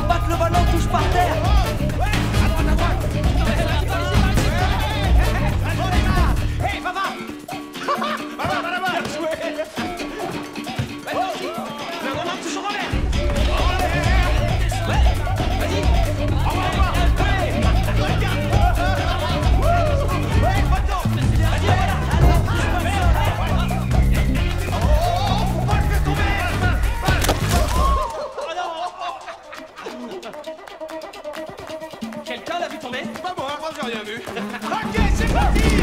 faut que le ballon touche par terre. Hey, papa pas moi, moi j'ai rien vu. ok, c'est parti